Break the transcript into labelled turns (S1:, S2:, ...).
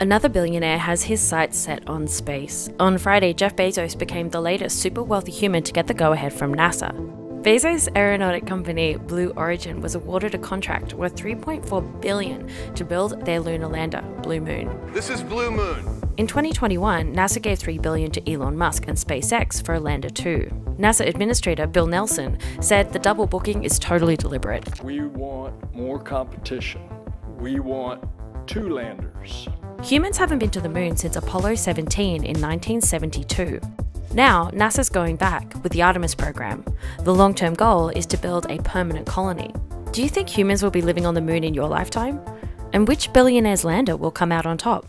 S1: Another billionaire has his sights set on space. On Friday, Jeff Bezos became the latest super wealthy human to get the go ahead from NASA. Bezos' aeronautic company Blue Origin was awarded a contract worth 3.4 billion to build their lunar lander, Blue Moon.
S2: This is Blue Moon.
S1: In 2021, NASA gave 3 billion to Elon Musk and SpaceX for a lander too. NASA Administrator Bill Nelson said the double booking is totally deliberate.
S3: We want more competition. We want two landers.
S1: Humans haven't been to the moon since Apollo 17 in 1972. Now, NASA's going back with the Artemis program. The long term goal is to build a permanent colony. Do you think humans will be living on the moon in your lifetime? And which billionaire's lander will come out on top?